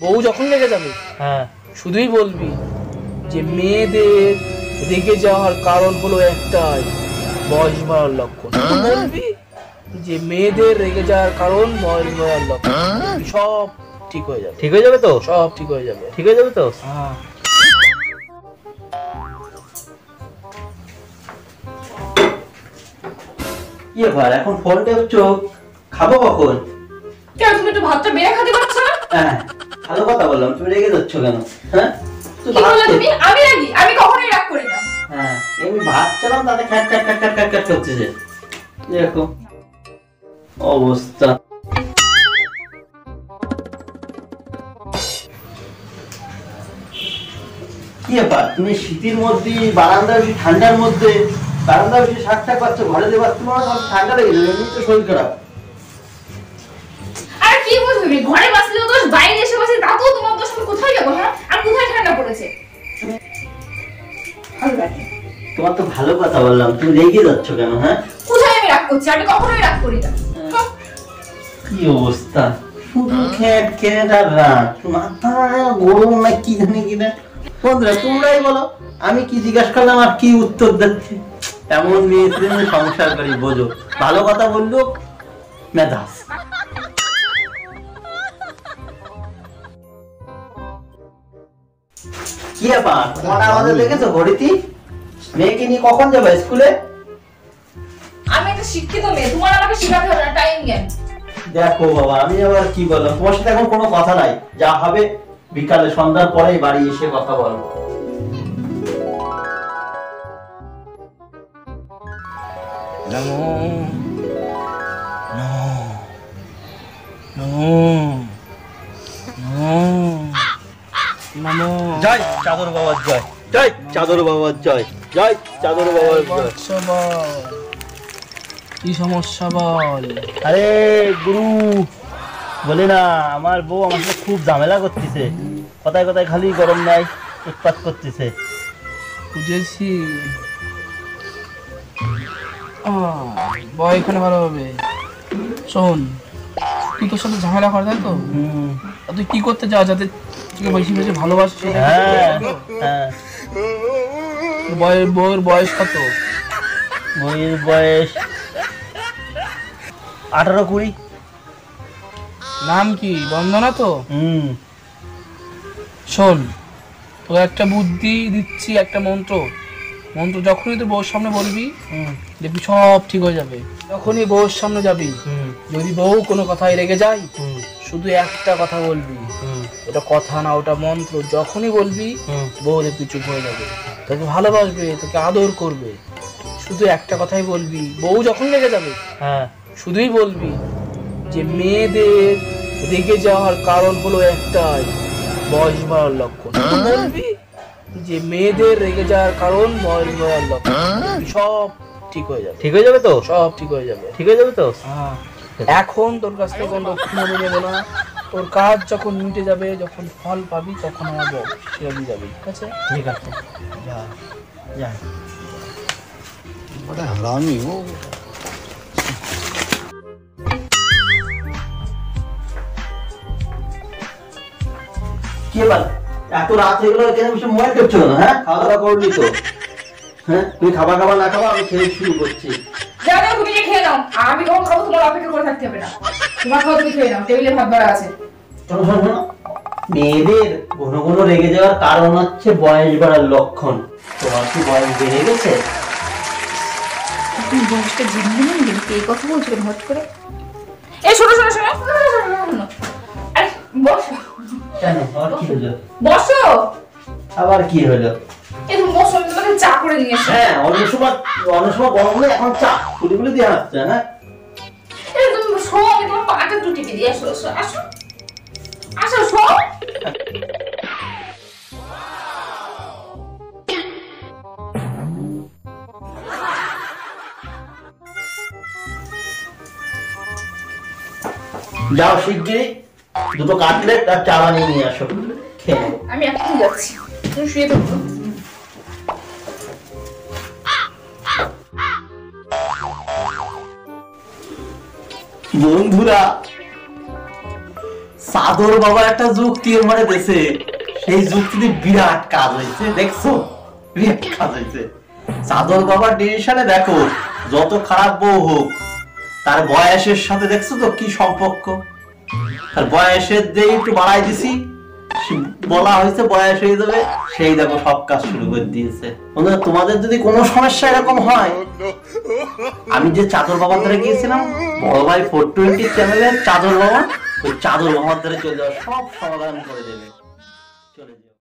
বউ যখন রেগে যাবে হ্যাঁ। শুধুই বলবি যে মেয়েদের রেগে যাওয়ার কারণ হলো একটাই বয়স বাড়ার লক্ষণ। বলবি যে মেয়েদের রেগে যাওয়ার কারণ বয়স বাড়ার লক্ষণ। সব ঠিক হয়ে যাবে। ঠিক হয়ে যাবে তো? সব ঠিক হয়ে যাবে। ঠিক হয়ে যাবে তো? হ্যাঁ। কি ব্যাপার এখন ফোন টেপছো খাব কখন? কেন তুমি একটু ভাতটা বেড়ে খেতে পারছ না? হ্যাঁ। ভালো কথা বললাম তুমি রেগে যাচ্ছ কেন? হ্যাঁ? তুমি? আমি রাগি আমি কখনোই রাগ করি না। হ্যাঁ চালাম তাতে খ্যাট খ্যাট খ্যাট খ্যাট খ্যাট খ্যাট করছে যে। দেখো। অবস্থা। কি ব্যাপার? তুমি শীতের মধ্যে বারান্দা বসে ঠান্ডার মধ্যে বারান্দা বসে শাক টাক পাচ্ছ ঘরে দেবার তোমার সব ঠান্ডা লেগে যাবে এমনি তো শরীর খারাপ। আর কি বুঝবি? ঘরে বাসলে দোষ বাইরে এসে বসে তাতেও তোমার দোষ আমি কোথায় যাব হ্যাঁ? আর কোথায় ঠান্ডা পড়েছে? তোমার তো ভালো কথা বললাম তুমি রেগে যাচ্ছ কেন হ্যাঁ? কোথায় আমি রাগ করছি? আমি কখনোই রাগ করি না। কি অবস্থা? শুধু খেট আর রাত মাথা গরম না কি জানি কি না। বন্ধুরা তোমরাই বলো আমি কি জিজ্ঞাসা করলাম আর কি উত্তর দিচ্ছে? এমন মেয়ে সংসার করি বোঝো। ভালো কথা বলল মেধাস। কি ব্যাপার? কটা আমাদের দেখেছ ঘড়িতে মেয়েকে নিয়ে কখন যাবে স্কুলে? আমি একটা শিক্ষিত মেয়ে তোমার আমাকে শেখাতে হবে না টাইম জ্ঞান দেখো বাবা আমি আবার কি বললাম? তোমার সাথে এখন কোনো কথা নাই। যা হবে বিকালে সন্ধ্যার পরেই বাড়ি এসে কথা বলব নমো নমো নমো নমো জয়। চাদর বাবার জয়। জয় চাদর বাবার জয়। জয় চাদর বাবার জয়। কি সমস্যা বল? আরে গুরু বলি না আমার বউ আমার সাথে খুব ঝামেলা করতেছে। কথায় কথায় খালি গরম নাই উৎপাত করতেছে। বুঝেছি। বয় এখানে ভালো হবে। শোন তুই তোর সাথে ঝামেলা করে তাই তো? হুম। তুই কি করতে চাস যাতে বেশি বেশি কি হ্যাঁ বয়ের বউয়ের বয়স কত? বইয়ের বয়স আঠারো কুড়ি। নাম কি? বন্দনা তো? হুম। শোন তোকে একটা বুদ্ধি দিচ্ছি একটা মন্ত্র। মন্ত্র যখনই তুই বউর সামনে বলবি হুম। দেখবি সব ঠিক হয়ে যাবে। যখনই বউর সামনে যাবি হুম। যদি বউ কোনো কথায় রেগে যায় হুম। শুধু একটা কথা বলবি। ওটা কথা না ওটা মন্ত্র যখনই বলবি হুম। বউ দেখবি চুপ হয়ে যাবে। তোকে ভালোবাসবে তোকে আদর করবে। শুধু একটা কথাই বলবি বউ যখন রেগে যাবে হ্যাঁ। শুধুই বলবি যে মেয়েদের রেগে যাওয়ার কারণ হলো একটাই বয়স বাড়ার লক্ষণ। শুধু বলবি যে মেয়েদের রেগে যাওয়ার কারণ বয়স বাড়ার লক্ষণ। সব ঠিক হয়ে যাবে। ঠিক হয়ে যাবে তো? সব ঠিক হয়ে যাবে। ঠিক হয়ে যাবে তো? হ্যাঁ। এখন তোর কাছ থেকে কোনো দক্ষিণা নেব না। তোর কাজ যখন মিটে যাবে যখন ফল পাবি তখন আমার বল যাবে ঠিক আছে? ঠিক আছে। কি বল এত রাত না হ্যাঁ? খাওয়া দাওয়া তো? হ্যাঁ? তুই খাবার খাবার না খাবার আমি খেয়ে শুরু করছি। যাও তুমি খেয়ে নাও আমি কখন খাব তোমার অপেক্ষা করে থাকতে হবে না। তোমার খাওয়া তুমি খেয়ে নাও টেবিলে ভাত বাড়া আছে। শোনো শোনো শোনো। মেয়েদের ঘন ঘন রেগে যাওয়ার কারণ হচ্ছে বয়স বাড়ার লক্ষণ। তোমার কি বয়স বেড়ে গেছে? তুমি বয়সটা জিনিয়ে নিন কিন্তু এই কথা বলছিল হট করে। এই শোনো শোনো শোনো। আরে বসো। কেন? আবার কি হলো? বসো। আবার কি হলো? এই তুমি চা করে নিয়ে এসো। হ্যাঁ অন্য সময় অন্য সময় গরম হলে এখন চা দিয়ে আসছে হ্যাঁ এই তুমি শো আমি তোমার পাটা একটু টিপে দিয়ে আসো আসো আসো। আসো শো। যাও শিগগিরি দুটো কাটলেট আর চা বানিয়ে নিয়ে আসো। খেয়ে আমি এখনই যাচ্ছি। তুমি শুয়ে থাকো। বন্ধুরা সাদর বাবা একটা যুক্তি মানে দেশে। সেই যুক্তিতে বিরাট কাজ হয়েছে, দেখছ? বিরাট কাজ হয়েছে। সাদর বাবার ডিসিশনে দেখো, যত খারাপ বউ হোক, তার বয়সের সাথে দেখছ তো কি সম্পর্ক? তার বয়সের দিয়ে একটু বাড়াই দিছি বলা হয়েছে বয়স হয়ে যাবে, সেই দেখো সব কাজ শুরু করে দিয়েছে। তোমাদের যদি কোনো সমস্যা এরকম হয় আমি যে চাদর বাবার ধরে গিয়েছিলাম, বড় ভাই ফোর টোয়েন্টি চ্যানেলের চাদর বাবা, ওই চাদর বাবার ধরে চলে যাওয়া সব সমাধান করে দেবে।